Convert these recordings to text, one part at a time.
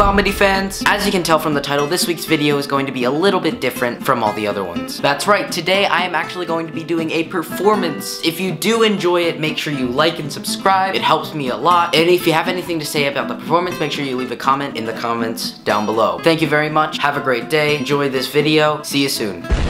Bomedy fans! As you can tell from the title, this week's video is going to be a little bit different from all the other ones. That's right, today I am actually going to be doing a performance. If you do enjoy it, make sure you like and subscribe. It helps me a lot. And if you have anything to say about the performance, make sure you leave a comment in the comments down below. Thank you very much. Have a great day. Enjoy this video. See you soon.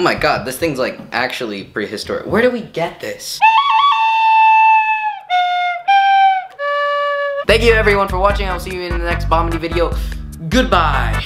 Oh my god, this thing's like actually prehistoric. Where do we get this? Thank you everyone for watching. I'll see you in the next Bomedy video. Goodbye.